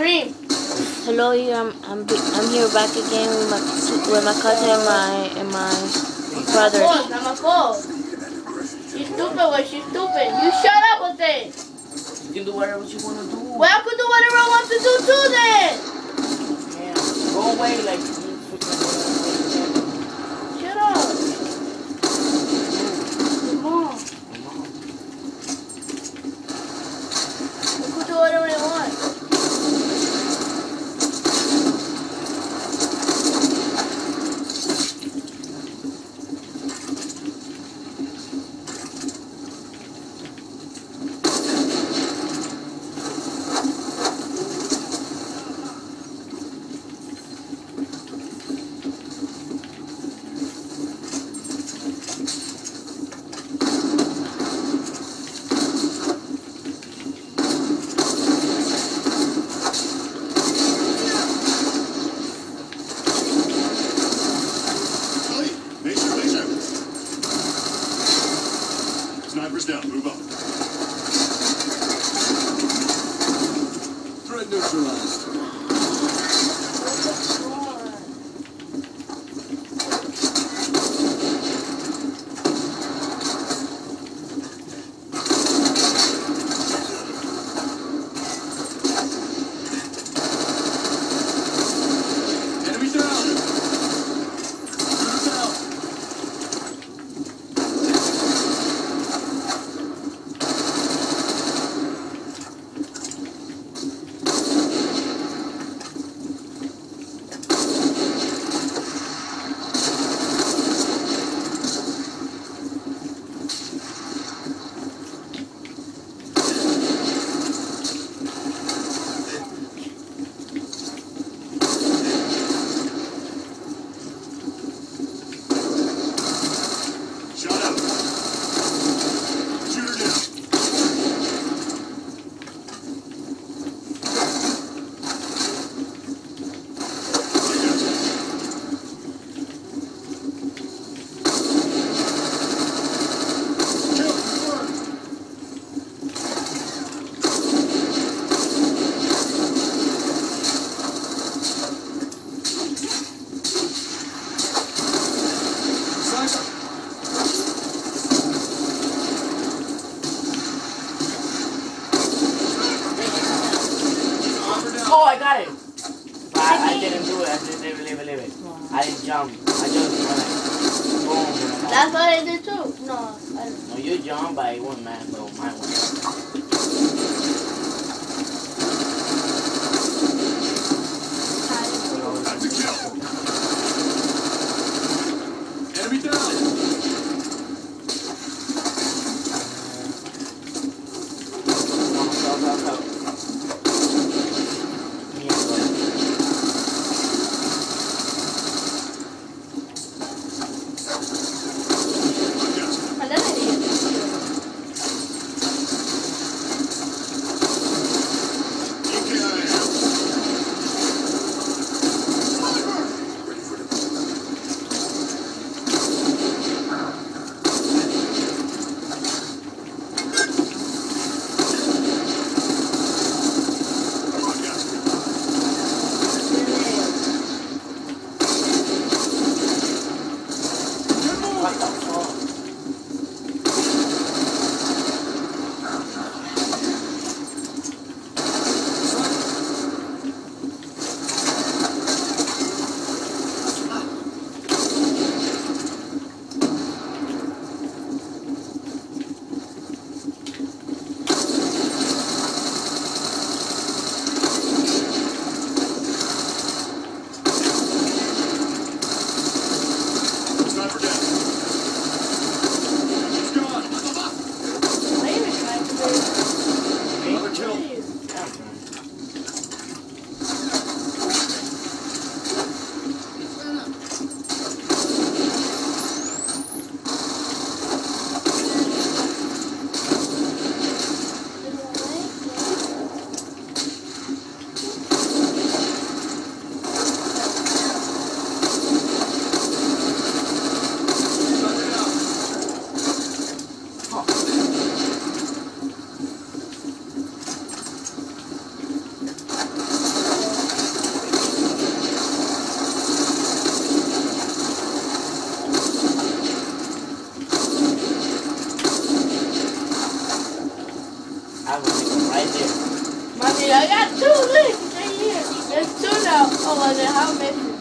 scream. Hello, here I'm I'm be- I'm here back again with my with my cousin and my and my brothers. Pause, I'm a pause. She's stupid, what? She's stupid. You shut up with it. You can do whatever you want to do. Well, I could do whatever I want to do too then. Yeah. Go away like you freaking. Shut up. Come on. I could do whatever I want. Hey, Major, Major. Snipers down. Move up. Threat neutralized. Enemy down. Shooters out. Shot out. Shooter down. I got you. Kill confirmed. Sniper. Sniper down. Oh, I got it. But I, I didn't do it. I didn't leave it, leave it, leave it. I didn't jump. I just went like, boom. That's what I did too. No, I. No, you jump, but it wasn't mine, though. Mine was. I got two legs right here. There's two now. Oh, then how many?